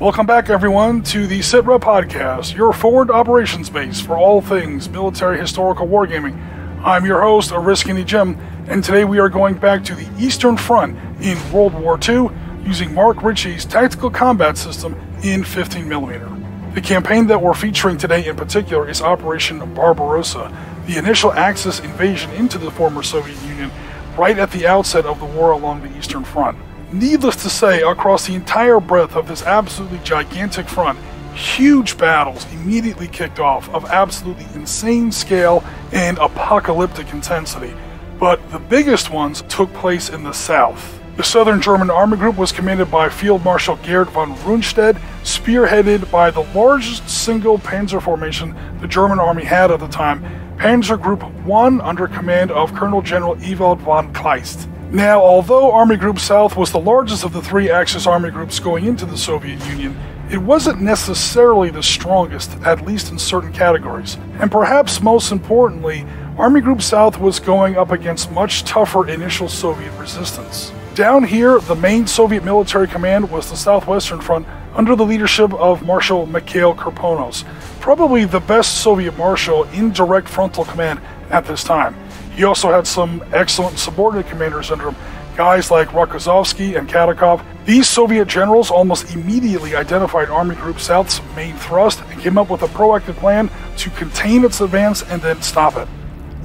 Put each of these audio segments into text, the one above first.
Welcome back, everyone, to the SITREP podcast, your forward operations base for all things military historical wargaming. I'm your host, Oriskany Jim, and today we are going back to the Eastern Front in World War II using Mark Ritchie's tactical combat system in 15mm. The campaign that we're featuring today in particular is Operation Barbarossa, the initial Axis invasion into the former Soviet Union right at the outset of the war along the Eastern Front. Needless to say, across the entire breadth of this absolutely gigantic front, huge battles immediately kicked off of absolutely insane scale and apocalyptic intensity. But the biggest ones took place in the south. The Southern German Army Group was commanded by Field Marshal Gerd von Rundstedt, spearheaded by the largest single panzer formation the German army had at the time, Panzer Group 1 under command of Colonel General Ewald von Kleist. Now, although Army Group South was the largest of the three Axis army groups going into the Soviet Union, it wasn't necessarily the strongest, at least in certain categories. And perhaps most importantly, Army Group South was going up against much tougher initial Soviet resistance. Down here, the main Soviet military command was the Southwestern Front under the leadership of Marshal Mikhail Kirponos, probably the best Soviet marshal in direct frontal command at this time. He also had some excellent subordinate commanders under him, guys like Rokossovsky and Katukov. These Soviet generals almost immediately identified Army Group South's main thrust and came up with a proactive plan to contain its advance and then stop it.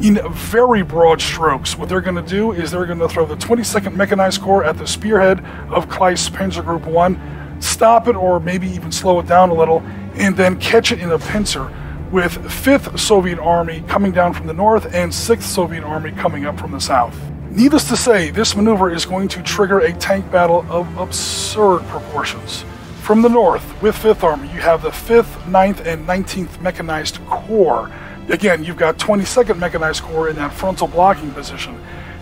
In very broad strokes, what they're going to do is they're going to throw the 22nd Mechanized Corps at the spearhead of Kleist's Panzer Group 1, stop it or maybe even slow it down a little, and then catch it in a pincer with 5th Soviet Army coming down from the north and 6th Soviet Army coming up from the south. Needless to say, this maneuver is going to trigger a tank battle of absurd proportions. From the north, with 5th Army, you have the 5th, 9th, and 19th Mechanized Corps. Again, you've got 22nd Mechanized Corps in that frontal blocking position.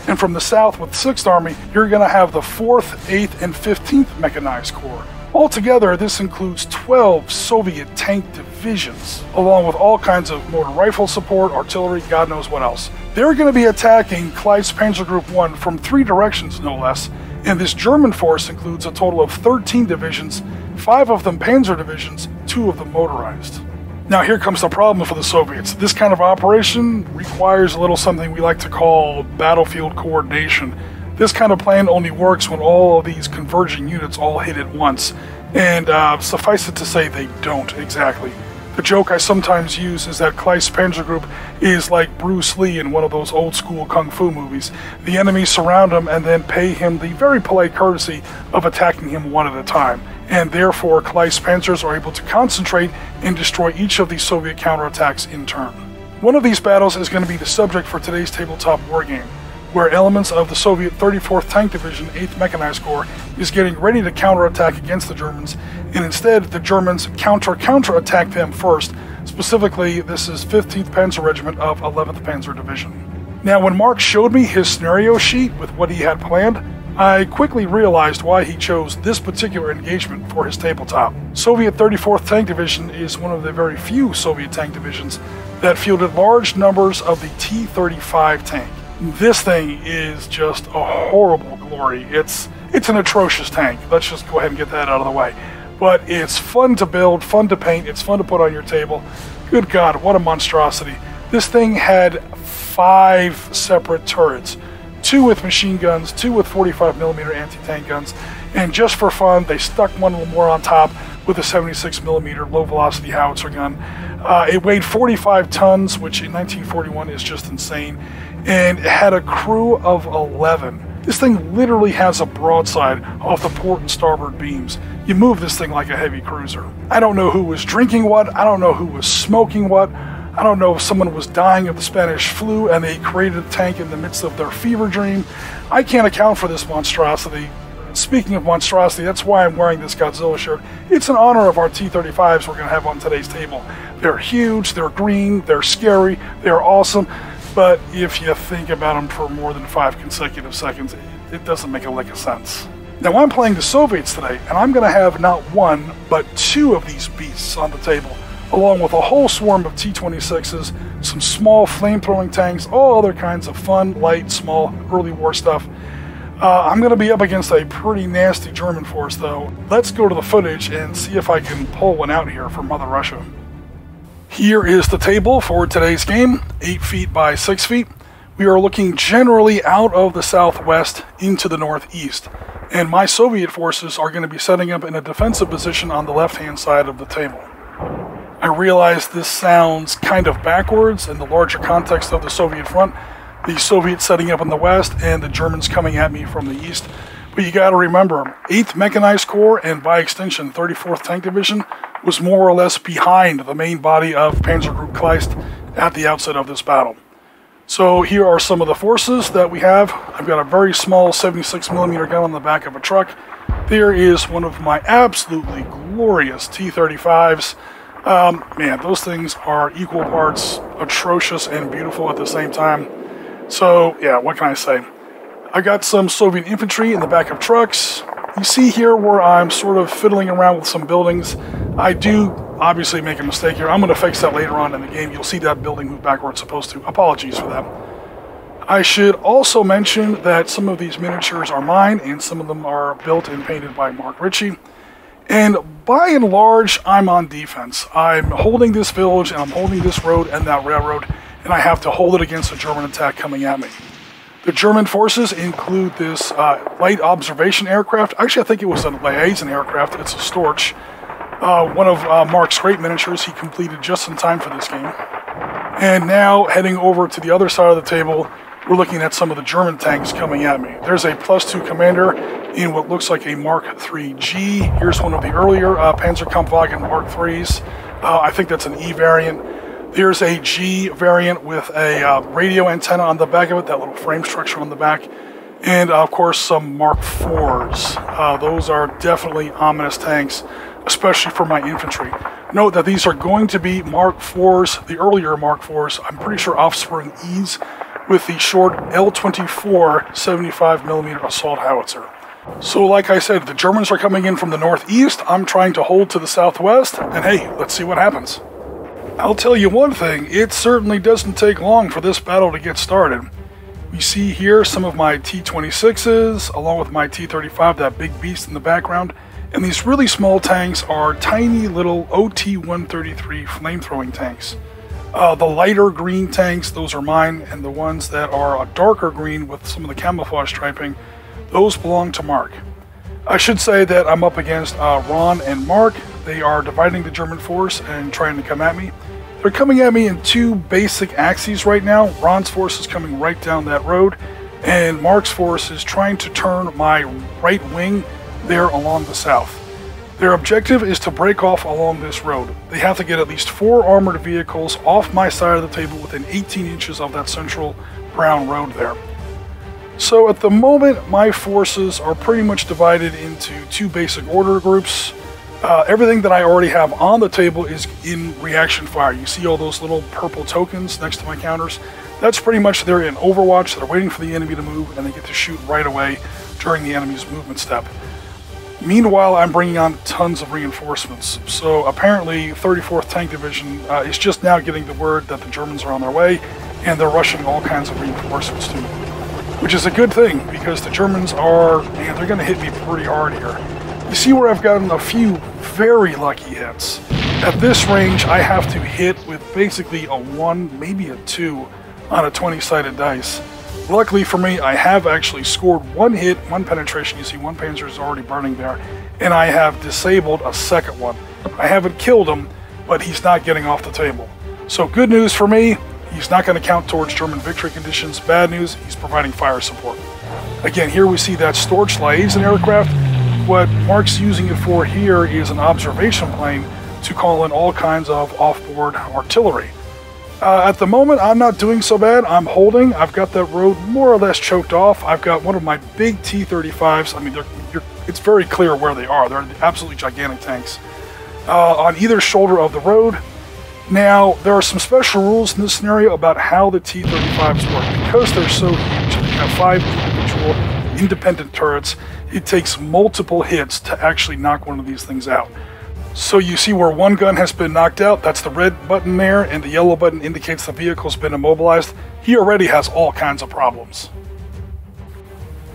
And from the south, with 6th Army, you're going to have the 4th, 8th, and 15th Mechanized Corps. Altogether, this includes 12 Soviet tank divisions, along with all kinds of motor rifle support, artillery, God knows what else. They're going to be attacking Kleist Panzer Group 1 from three directions, no less, and this German force includes a total of 13 divisions, five of them panzer divisions, two of them motorized. Now, here comes the problem for the Soviets. This kind of operation requires a little something we like to call battlefield coordination. This kind of plan only works when all of these converging units all hit at once, and uh, suffice it to say, they don't exactly. The joke I sometimes use is that Kleist Panzer Group is like Bruce Lee in one of those old school kung fu movies. The enemies surround him and then pay him the very polite courtesy of attacking him one at a time. And therefore, Kleist Panzers are able to concentrate and destroy each of these Soviet counterattacks in turn. One of these battles is going to be the subject for today's tabletop wargame where elements of the Soviet 34th Tank Division 8th Mechanized Corps is getting ready to counterattack against the Germans, and instead the Germans counter counter attack them first. Specifically, this is 15th Panzer Regiment of 11th Panzer Division. Now, when Mark showed me his scenario sheet with what he had planned, I quickly realized why he chose this particular engagement for his tabletop. Soviet 34th Tank Division is one of the very few Soviet tank divisions that fielded large numbers of the T 35 tank. This thing is just a horrible glory. It's it's an atrocious tank. Let's just go ahead and get that out of the way. But it's fun to build, fun to paint, it's fun to put on your table. Good God, what a monstrosity. This thing had five separate turrets two with machine guns, two with 45 millimeter anti-tank guns, and just for fun, they stuck one more on top with a 76 millimeter low velocity howitzer gun. Uh, it weighed 45 tons, which in 1941 is just insane and had a crew of 11. This thing literally has a broadside off the port and starboard beams. You move this thing like a heavy cruiser. I don't know who was drinking what, I don't know who was smoking what, I don't know if someone was dying of the Spanish flu and they created a tank in the midst of their fever dream. I can't account for this monstrosity. Speaking of monstrosity, that's why I'm wearing this Godzilla shirt. It's in honor of our T 35s we're going to have on today's table. They're huge, they're green, they're scary, they're awesome. But if you think about them for more than five consecutive seconds, it doesn't make a lick of sense. Now, I'm playing the Soviets today, and I'm going to have not one, but two of these beasts on the table, along with a whole swarm of T 26s, some small flame throwing tanks, all other kinds of fun, light, small, early war stuff. Uh, I'm going to be up against a pretty nasty German force, though. Let's go to the footage and see if I can pull one out here for Mother Russia. Here is the table for today's game, 8 feet by 6 feet. We are looking generally out of the southwest into the northeast, and my Soviet forces are going to be setting up in a defensive position on the left-hand side of the table. I realize this sounds kind of backwards in the larger context of the Soviet front, the Soviets setting up in the west and the Germans coming at me from the east. But you got to remember, 8th Mechanized Corps and by extension 34th Tank Division was more or less behind the main body of Panzer Group Kleist at the outset of this battle. So here are some of the forces that we have. I've got a very small 76 millimeter gun on the back of a truck. There is one of my absolutely glorious T-35s. Um, man, those things are equal parts atrocious and beautiful at the same time. So yeah, what can I say? I got some Soviet infantry in the back of trucks. You see here where I'm sort of fiddling around with some buildings. I do obviously make a mistake here. I'm going to fix that later on in the game. You'll see that building move back where it's supposed to. Apologies for that. I should also mention that some of these miniatures are mine and some of them are built and painted by Mark Ritchie. And by and large, I'm on defense. I'm holding this village and I'm holding this road and that railroad, and I have to hold it against a German attack coming at me. The German forces include this uh, light observation aircraft. Actually, I think it was a liaison aircraft. It's a Storch. Uh, one of uh, Mark's great miniatures he completed just in time for this game. And now, heading over to the other side of the table, we're looking at some of the German tanks coming at me. There's a plus two commander in what looks like a Mark 3G. Here's one of the earlier uh, Panzerkampfwagen Mark 3s. Uh, I think that's an E variant. There's a G variant with a uh, radio antenna on the back of it, that little frame structure on the back. And of course, some Mark IVs. Uh, those are definitely ominous tanks, especially for my infantry. Note that these are going to be Mark IVs, the earlier Mark IVs, I'm pretty sure offspring E's, with the short L24 75mm assault howitzer. So, like I said, the Germans are coming in from the northeast. I'm trying to hold to the southwest, and hey, let's see what happens. I'll tell you one thing, it certainly doesn't take long for this battle to get started. We see here some of my T-26s, along with my T-35, that big beast in the background, and these really small tanks are tiny little OT-133 flame-throwing tanks. Uh, the lighter green tanks, those are mine, and the ones that are a darker green with some of the camouflage striping, those belong to Mark. I should say that I'm up against uh, Ron and Mark. They are dividing the German force and trying to come at me. They're coming at me in two basic axes right now. Ron's force is coming right down that road, and Mark's force is trying to turn my right wing there along the south. Their objective is to break off along this road. They have to get at least four armored vehicles off my side of the table within 18 inches of that central brown road there. So at the moment, my forces are pretty much divided into two basic order groups. Uh, everything that I already have on the table is in reaction fire. You see all those little purple tokens next to my counters? That's pretty much they're in Overwatch. They're waiting for the enemy to move, and they get to shoot right away during the enemy's movement step. Meanwhile, I'm bringing on tons of reinforcements. So apparently, 34th Tank Division uh, is just now getting the word that the Germans are on their way, and they're rushing all kinds of reinforcements to me. Which is a good thing, because the Germans are, man, they're going to hit me pretty hard here. You see where I've gotten a few very lucky hits. At this range, I have to hit with basically a 1, maybe a 2 on a 20-sided dice. Luckily for me, I have actually scored one hit, one penetration. You see one Panzer is already burning there. And I have disabled a second one. I haven't killed him, but he's not getting off the table. So good news for me, he's not going to count towards German victory conditions. Bad news, he's providing fire support. Again, here we see that Storch liaison aircraft what Mark's using it for here is an observation plane to call in all kinds of off-board artillery. Uh, at the moment, I'm not doing so bad. I'm holding. I've got that road more or less choked off. I've got one of my big T-35s. I mean, it's very clear where they are. They're absolutely gigantic tanks. Uh, on either shoulder of the road. Now, there are some special rules in this scenario about how the T-35s work. Because they're so huge, they have five individual independent turrets, it takes multiple hits to actually knock one of these things out. So you see where one gun has been knocked out, that's the red button there, and the yellow button indicates the vehicle's been immobilized. He already has all kinds of problems.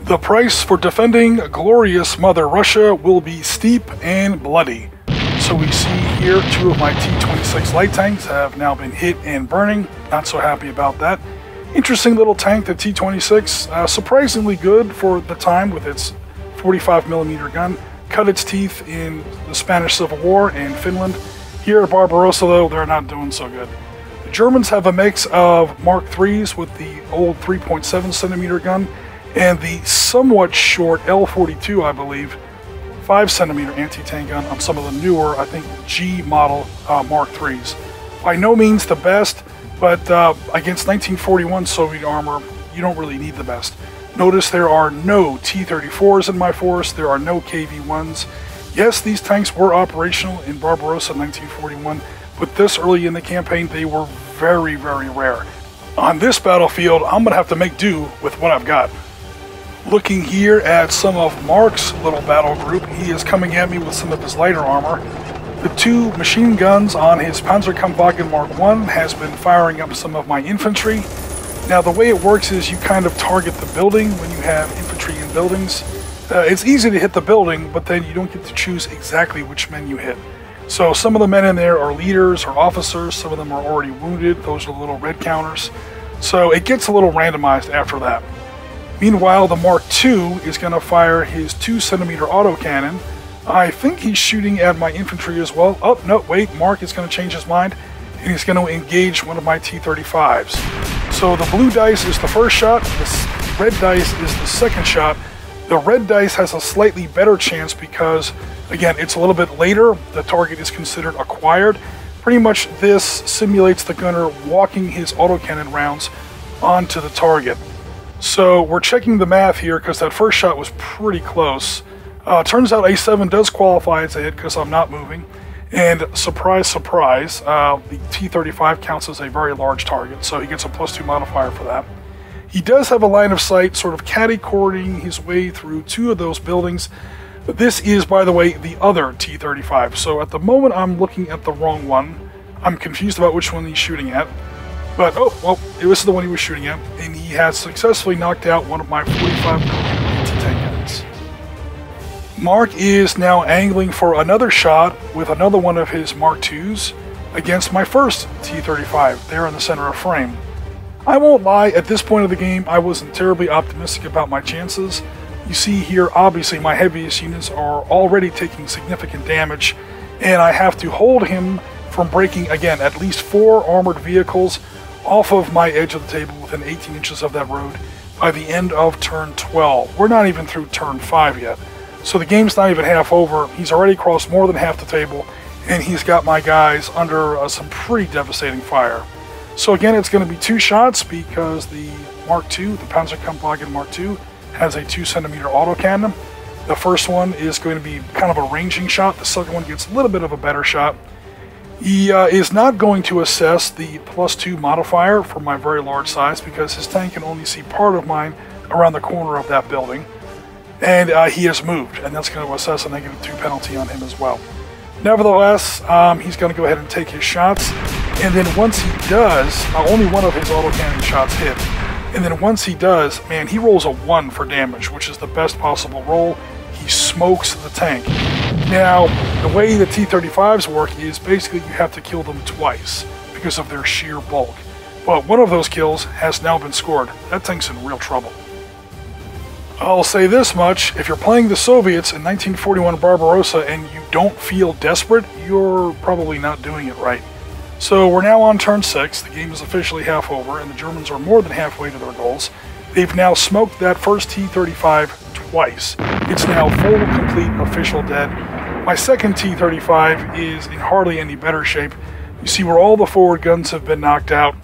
The price for defending glorious Mother Russia will be steep and bloody. So we see here two of my T-26 light tanks have now been hit and burning. Not so happy about that. Interesting little tank, the T-26. Uh, surprisingly good for the time with its 45 millimeter gun. Cut its teeth in the Spanish Civil War and Finland. Here at Barbarossa, though, they're not doing so good. The Germans have a mix of Mark IIIs with the old 3.7 centimeter gun and the somewhat short L42, I believe, 5 centimeter anti-tank gun on some of the newer, I think, G model uh, Mark IIIs. By no means the best, but uh, against 1941 Soviet armor, you don't really need the best. Notice there are no T-34s in my force, there are no KV-1s. Yes, these tanks were operational in Barbarossa 1941, but this early in the campaign, they were very, very rare. On this battlefield, I'm going to have to make do with what I've got. Looking here at some of Mark's little battle group, he is coming at me with some of his lighter armor. The two machine guns on his Panzerkampfwagen Mark I has been firing up some of my infantry. Now the way it works is you kind of target the building when you have infantry in buildings. Uh, it's easy to hit the building, but then you don't get to choose exactly which men you hit. So some of the men in there are leaders or officers, some of them are already wounded, those are the little red counters. So it gets a little randomized after that. Meanwhile, the Mark II is going to fire his 2 centimeter autocannon. I think he's shooting at my infantry as well. Oh, no, wait, Mark is going to change his mind, and he's going to engage one of my T-35s. So the blue dice is the first shot, the red dice is the second shot. The red dice has a slightly better chance because, again, it's a little bit later. The target is considered acquired. Pretty much this simulates the gunner walking his autocannon rounds onto the target. So we're checking the math here because that first shot was pretty close. Uh, turns out A7 does qualify as a hit because I'm not moving. And surprise, surprise, uh, the T-35 counts as a very large target, so he gets a plus two modifier for that. He does have a line of sight, sort of caddy-cording his way through two of those buildings. This is, by the way, the other T-35. So at the moment, I'm looking at the wrong one. I'm confused about which one he's shooting at. But, oh, well, it was the one he was shooting at, and he has successfully knocked out one of my 45 anti-tank guns. Mark is now angling for another shot with another one of his Mark IIs against my first T-35 there in the center of frame. I won't lie, at this point of the game, I wasn't terribly optimistic about my chances. You see here, obviously, my heaviest units are already taking significant damage, and I have to hold him from breaking, again, at least four armored vehicles off of my edge of the table within 18 inches of that road by the end of turn 12. We're not even through turn 5 yet. So the game's not even half over. He's already crossed more than half the table, and he's got my guys under uh, some pretty devastating fire. So again, it's going to be two shots because the Mark II, the Panzerkampfwagen Mark II, has a 2 centimeter autocannon. The first one is going to be kind of a ranging shot. The second one gets a little bit of a better shot. He uh, is not going to assess the plus two modifier for my very large size because his tank can only see part of mine around the corner of that building. And uh, he has moved, and that's going to assess a negative two penalty on him as well. Nevertheless, um, he's going to go ahead and take his shots. And then once he does, uh, only one of his autocannon shots hit. And then once he does, man, he rolls a 1 for damage, which is the best possible roll. He smokes the tank. Now, the way the T-35s work is basically you have to kill them twice because of their sheer bulk. But one of those kills has now been scored. That tank's in real trouble. I'll say this much, if you're playing the Soviets in 1941 Barbarossa and you don't feel desperate, you're probably not doing it right. So we're now on turn 6, the game is officially half over, and the Germans are more than halfway to their goals. They've now smoked that first T-35 twice. It's now full, complete, official dead, my second T-35 is in hardly any better shape. You see where all the forward guns have been knocked out.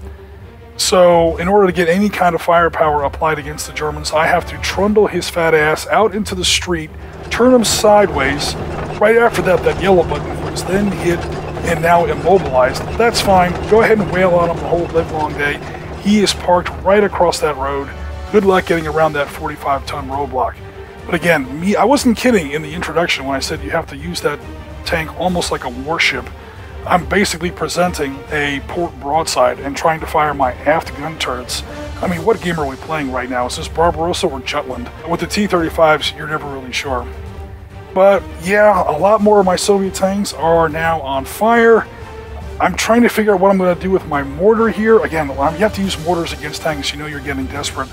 So in order to get any kind of firepower applied against the Germans, I have to trundle his fat ass out into the street, turn him sideways. Right after that, that yellow button was then hit and now immobilized. That's fine. Go ahead and wail on him the whole live long day. He is parked right across that road. Good luck getting around that 45 ton roadblock. But again, me, I wasn't kidding in the introduction when I said you have to use that tank almost like a warship. I'm basically presenting a port broadside and trying to fire my aft gun turrets I mean, what game are we playing right now? Is this Barbarossa or Jutland? With the T-35s, you're never really sure. But yeah, a lot more of my Soviet tanks are now on fire. I'm trying to figure out what I'm going to do with my mortar here. Again, you have to use mortars against tanks. You know you're getting desperate.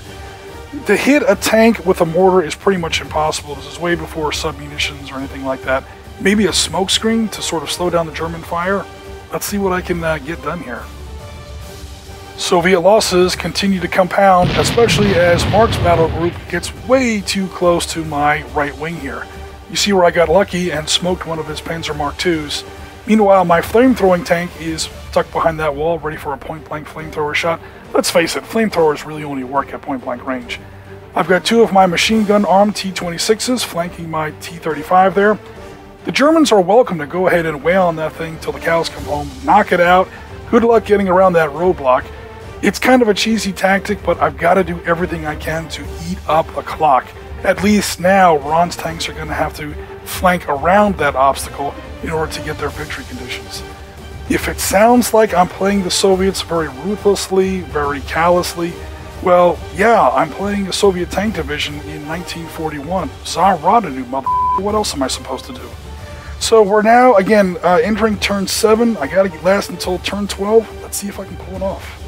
To hit a tank with a mortar is pretty much impossible. This is way before sub-munitions or anything like that. Maybe a smoke screen to sort of slow down the German fire. Let's see what I can uh, get done here. Soviet losses continue to compound, especially as Mark's battle group gets way too close to my right wing here. You see where I got lucky and smoked one of his Panzer Mark IIs. Meanwhile, my flame-throwing tank is tucked behind that wall, ready for a point-blank flamethrower shot. Let's face it, flamethrowers really only work at point-blank range. I've got two of my machine gun armed T-26s flanking my T-35 there. The Germans are welcome to go ahead and wail on that thing till the cows come home, knock it out. Good luck getting around that roadblock. It's kind of a cheesy tactic, but I've got to do everything I can to eat up a clock. At least now, Ron's tanks are going to have to flank around that obstacle in order to get their victory conditions. If it sounds like I'm playing the Soviets very ruthlessly, very callously, well, yeah, I'm playing a Soviet tank division in 1941. Tsar mother. What else am I supposed to do? So we're now, again, uh, entering turn 7. I gotta last until turn 12. Let's see if I can pull it off.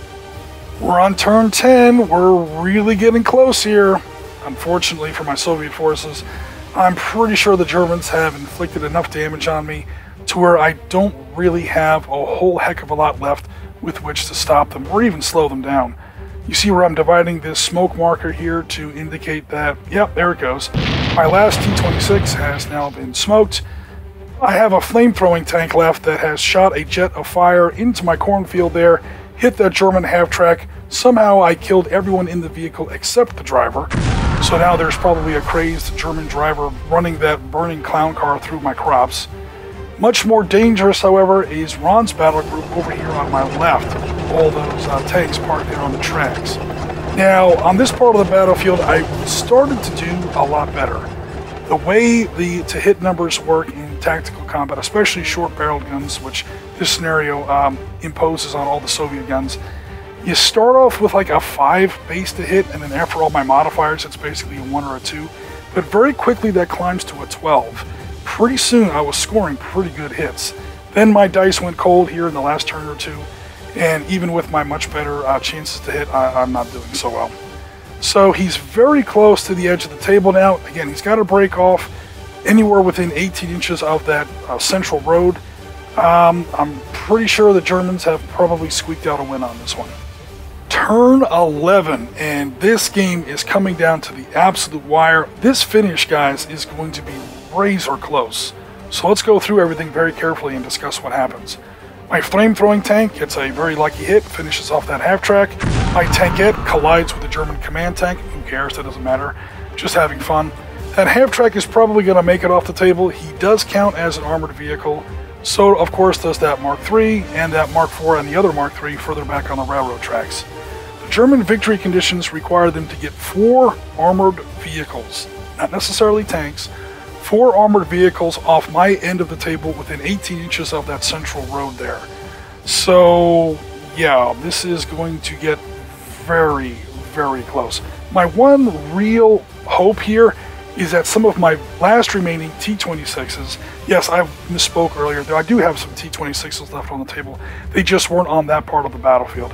We're on turn 10. We're really getting close here. Unfortunately for my Soviet forces, I'm pretty sure the Germans have inflicted enough damage on me to where I don't really have a whole heck of a lot left with which to stop them or even slow them down. You see where I'm dividing this smoke marker here to indicate that, yep, there it goes. My last T-26 has now been smoked. I have a flame-throwing tank left that has shot a jet of fire into my cornfield there, hit that German half-track. Somehow I killed everyone in the vehicle except the driver. So now there's probably a crazed German driver running that burning clown car through my crops. Much more dangerous, however, is Ron's battle group over here on my left. All those uh, tanks parked there on the tracks. Now, on this part of the battlefield, I started to do a lot better. The way the to hit numbers work tactical combat, especially short-barreled guns, which this scenario um, imposes on all the Soviet guns, you start off with like a 5 base to hit, and then after all my modifiers, it's basically a 1 or a 2. But very quickly that climbs to a 12. Pretty soon I was scoring pretty good hits. Then my dice went cold here in the last turn or two, and even with my much better uh, chances to hit, I, I'm not doing so well. So he's very close to the edge of the table now. Again, he's got to break off anywhere within 18 inches of that uh, central road. Um, I'm pretty sure the Germans have probably squeaked out a win on this one turn 11, and this game is coming down to the absolute wire. This finish, guys, is going to be razor close. So let's go through everything very carefully and discuss what happens. My flame-throwing tank gets a very lucky hit, finishes off that half-track. My tankette collides with the German command tank. Who cares? That doesn't matter. Just having fun. That half-track is probably going to make it off the table. He does count as an armored vehicle. So, of course, does that Mark III and that Mark IV and the other Mark III further back on the railroad tracks. The German victory conditions require them to get four armored vehicles, not necessarily tanks, four armored vehicles off my end of the table within 18 inches of that central road there. So, yeah, this is going to get very, very close. My one real hope here is that some of my last remaining T-26s, yes, I misspoke earlier, though I do have some T-26s left on the table, they just weren't on that part of the battlefield.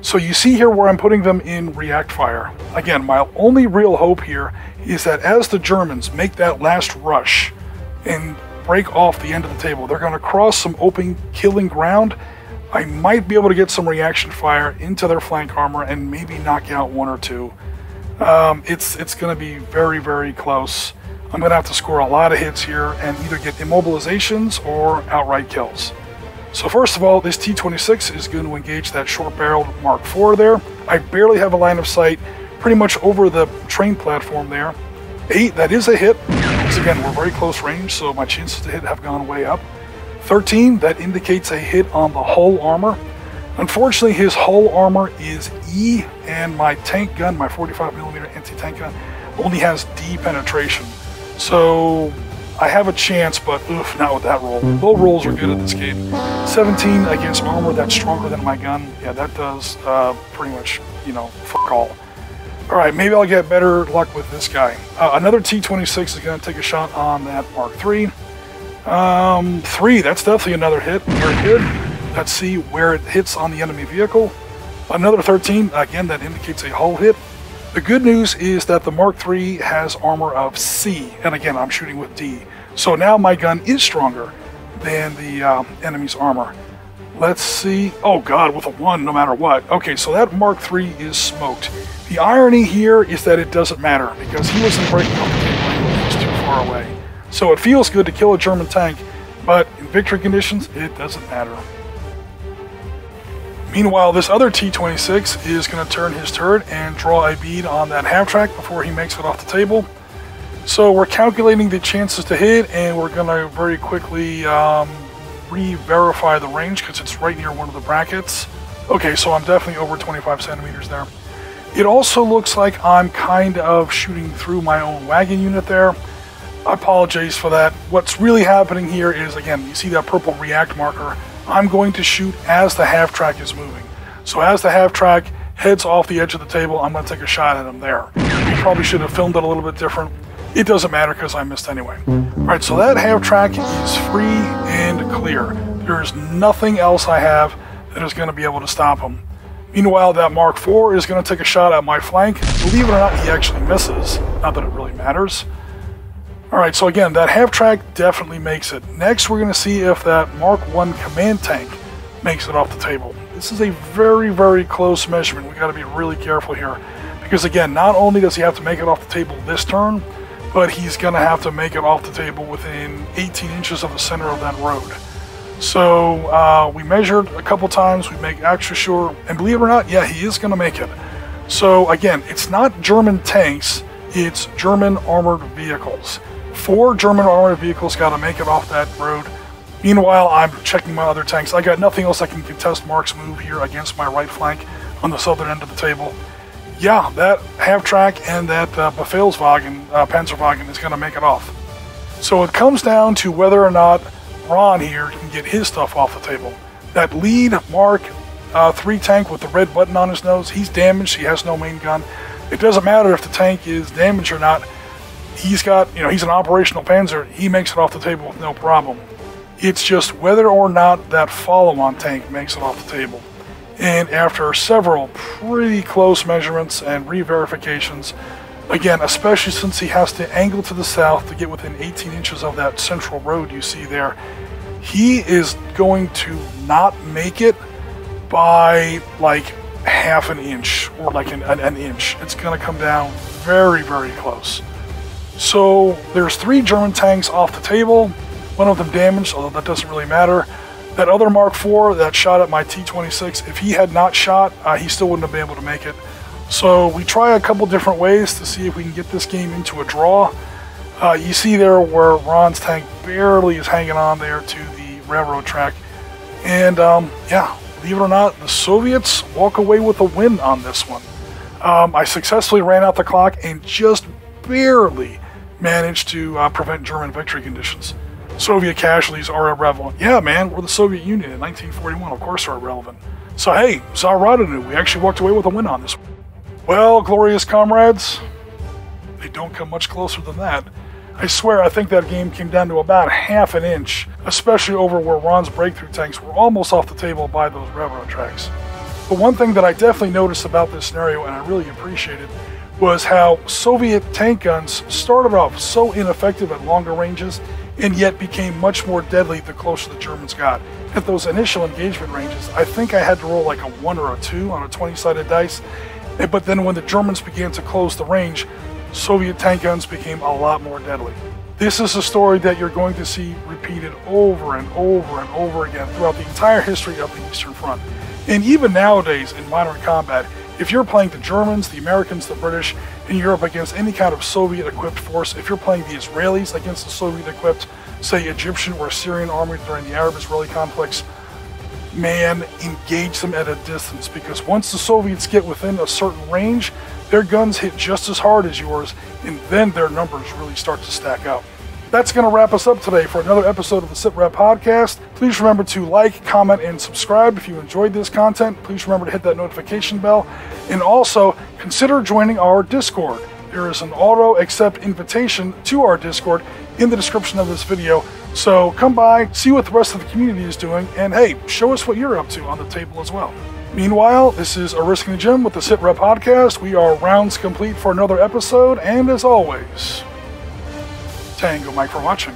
So you see here where I'm putting them in react fire. Again, my only real hope here is that as the Germans make that last rush and break off the end of the table, they're going to cross some open killing ground. I might be able to get some reaction fire into their flank armor and maybe knock out one or two. Um, it's it's going to be very, very close. I'm going to have to score a lot of hits here and either get immobilizations or outright kills. So first of all, this T-26 is going to engage that short-barreled Mark IV there. I barely have a line of sight pretty much over the train platform there. 8, that is a hit. Once again, we're very close range, so my chances to hit have gone way up. 13, that indicates a hit on the hull armor. Unfortunately, his hull armor is E, and my tank gun, my 45mm anti-tank gun, only has D penetration. So I have a chance, but oof, not with that roll. Low rolls are good at this game. 17 against armor that's stronger than my gun. Yeah, that does uh, pretty much, you know, fuck all. All right, maybe I'll get better luck with this guy. Uh, another T-26 is going to take a shot on that Mark III. Um, three, that's definitely another hit. Very good. Let's see where it hits on the enemy vehicle. Another 13, again, that indicates a hull hit. The good news is that the Mark III has armor of C, and again, I'm shooting with D. So now my gun is stronger than the um, enemy's armor. Let's see. Oh god, with a 1 no matter what. Okay, so that Mark III is smoked. The irony here is that it doesn't matter, because he wasn't breaking up the table he was too far away. So it feels good to kill a German tank, but in victory conditions, it doesn't matter. Meanwhile, this other T-26 is going to turn his turret and draw a bead on that half-track before he makes it off the table. So we're calculating the chances to hit, and we're going to very quickly um, re-verify the range because it's right near one of the brackets. Okay, so I'm definitely over 25 centimeters there. It also looks like I'm kind of shooting through my own wagon unit there. I apologize for that. What's really happening here is, again, you see that purple react marker. I'm going to shoot as the half track is moving. So as the half track heads off the edge of the table, I'm going to take a shot at him there. You probably should have filmed it a little bit different. It doesn't matter because I missed anyway. All right, so that half track is free and clear. There's nothing else I have that is going to be able to stop him. Meanwhile, that Mark IV is going to take a shot at my flank. Believe it or not, he actually misses. Not that it really matters. All right, so again, that half track definitely makes it. Next, we're going to see if that Mark 1 command tank makes it off the table. This is a very, very close measurement. We got to be really careful here. Because again, not only does he have to make it off the table this turn, but he's going to have to make it off the table within 18 inches of the center of that road. So uh, we measured a couple times, we make extra sure, and believe it or not, yeah, he is going to make it. So again, it's not German tanks, it's German armored vehicles. Four German armored vehicles got to make it off that road. Meanwhile, I'm checking my other tanks. I got nothing else I can contest Mark's move here against my right flank on the southern end of the table. Yeah, that half track and that uh, Befehlswagen, uh, Panzerwagen is going to make it off. So it comes down to whether or not Ron here can get his stuff off the table. That lead Mark uh, 3 tank with the red button on his nose, he's damaged, he has no main gun. It doesn't matter if the tank is damaged or not he's got, you know, he's an operational Panzer. He makes it off the table with no problem. It's just whether or not that follow-on tank makes it off the table. And after several pretty close measurements and re-verifications, again, especially since he has to angle to the south to get within 18 inches of that central road you see there, he is going to not make it by like half an inch or like an, an, an inch. It's going to come down very, very close. So there's three German tanks off the table, one of them damaged, although that doesn't really matter. That other Mark IV that shot at my T-26, if he had not shot, uh, he still wouldn't have been able to make it. So we try a couple different ways to see if we can get this game into a draw. Uh, you see there where Ron's tank barely is hanging on there to the railroad track. And um, yeah, believe it or not, the Soviets walk away with a win on this one. Um, I successfully ran out the clock and just barely managed to uh, prevent German victory conditions. Soviet casualties are irrelevant. Yeah, man, we're the Soviet Union in 1941. Of course, are irrelevant. So hey, Za Rodinu, we actually walked away with a win on this. Well, glorious comrades, they don't come much closer than that. I swear, I think that game came down to about half an inch, especially over where Ron's breakthrough tanks were almost off the table by those railroad tracks. But one thing that I definitely noticed about this scenario, and I really appreciated, was how Soviet tank guns started off so ineffective at longer ranges and yet became much more deadly the closer the Germans got. At those initial engagement ranges, I think I had to roll like a 1 or a 2 on a 20 sided dice, but then when the Germans began to close the range, Soviet tank guns became a lot more deadly. This is a story that you're going to see repeated over and over and over again throughout the entire history of the Eastern Front. And even nowadays in modern combat, if you're playing the Germans, the Americans, the British in Europe against any kind of Soviet equipped force, if you're playing the Israelis against the Soviet equipped, say, Egyptian or Syrian army during the Arab Israeli conflicts, man, engage them at a distance because once the Soviets get within a certain range, their guns hit just as hard as yours, and then their numbers really start to stack up. That's going to wrap us up today for another episode of the SITREP Podcast. Please remember to like, comment, and subscribe if you enjoyed this content. Please remember to hit that notification bell. And also, consider joining our Discord. There is an auto accept invitation to our Discord in the description of this video. So come by, see what the rest of the community is doing, and hey, show us what you're up to on the table as well. Meanwhile, this is Oriskany Jim with the SITREP Podcast. We are rounds complete for another episode, and as always, Tango Mike for watching.